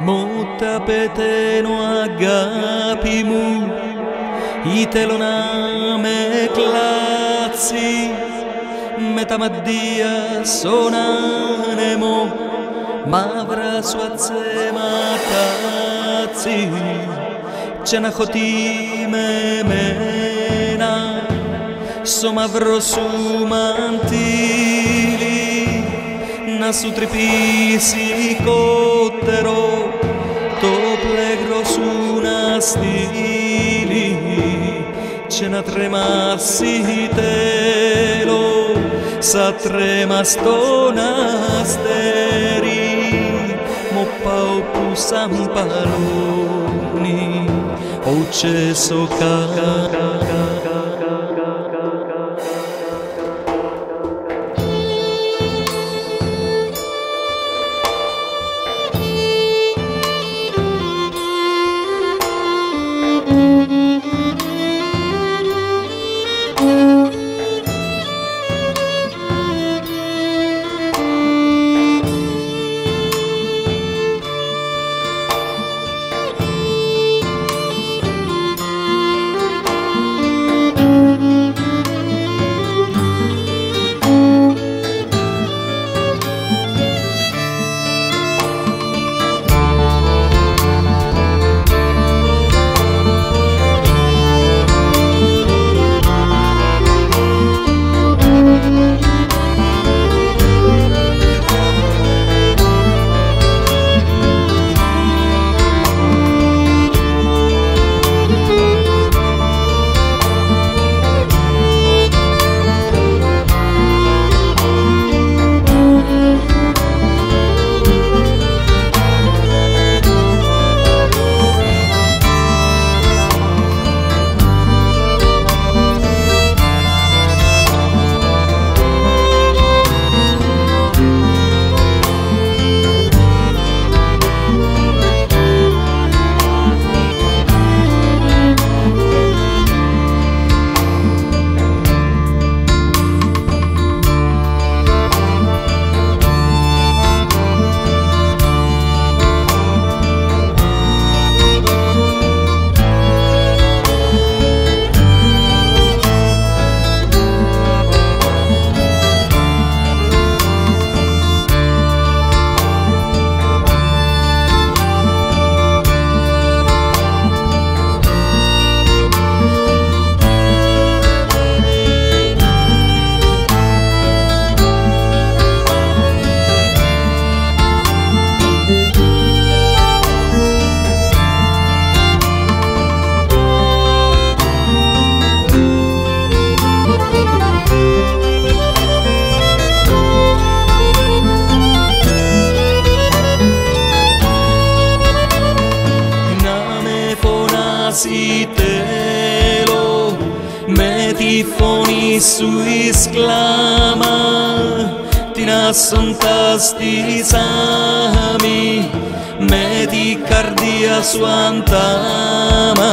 μου τα πεταίνω αγάπη μου ή θέλω να με κλάτσι με τα μαντία στον άνεμο μαύρα σου ατσέματάτσι και να χωτεί με μένα στο μαύρο σου μαντήλι να σου τρυπήσει κότερο το πλέγρο stili c'è una tremassi telo sa tremasto nasteri mo pau pu san paloni o ceso ca, ca, ca. quasi te lo metifoni su isclama tina santas tisami medicardia suantama.